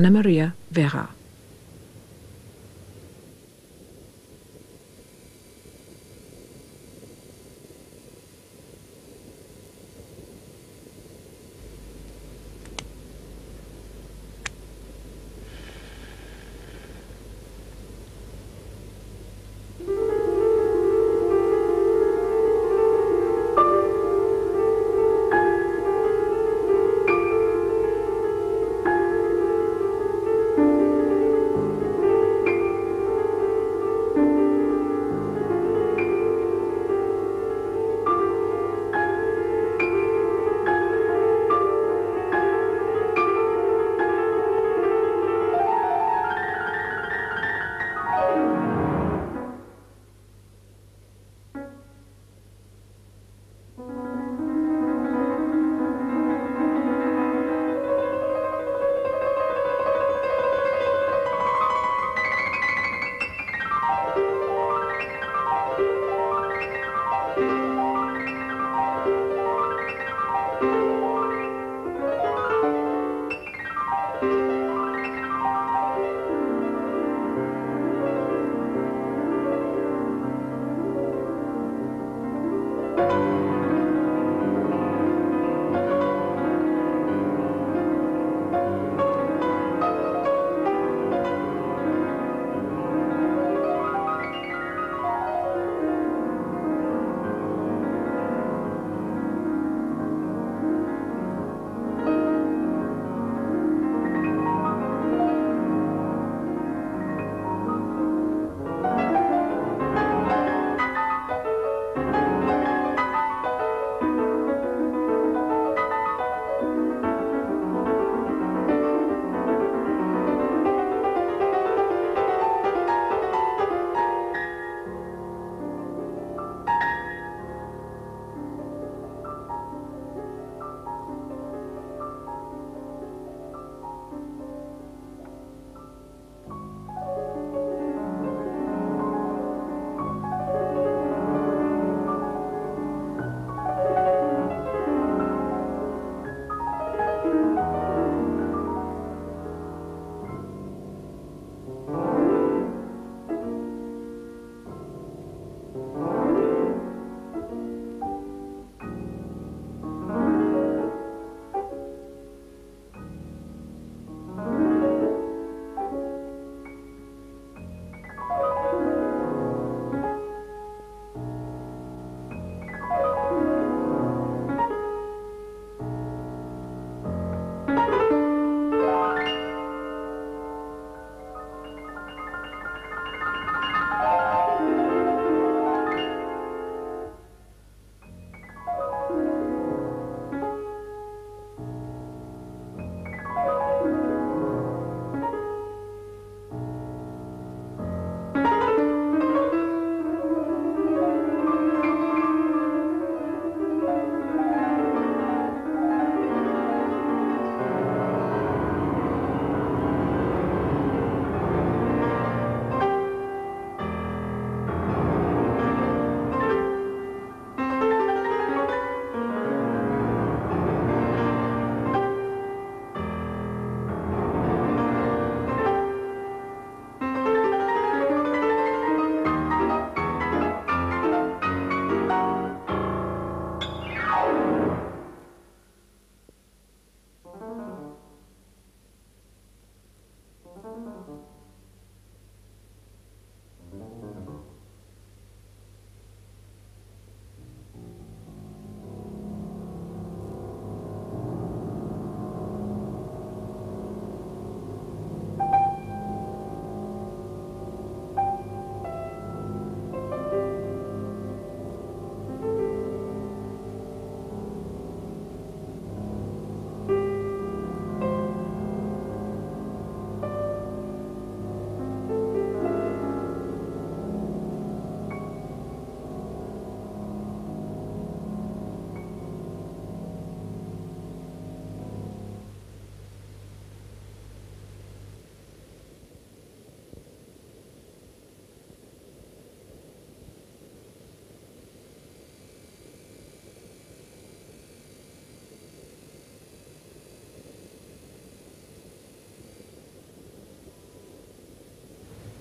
Anna Maria Vera.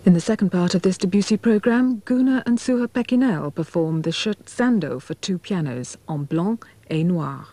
In the second part of this Debussy program, Guher and Suher Pekinel perform the Scherzando for two pianos, en blanc et noir.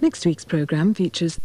Next week's programme features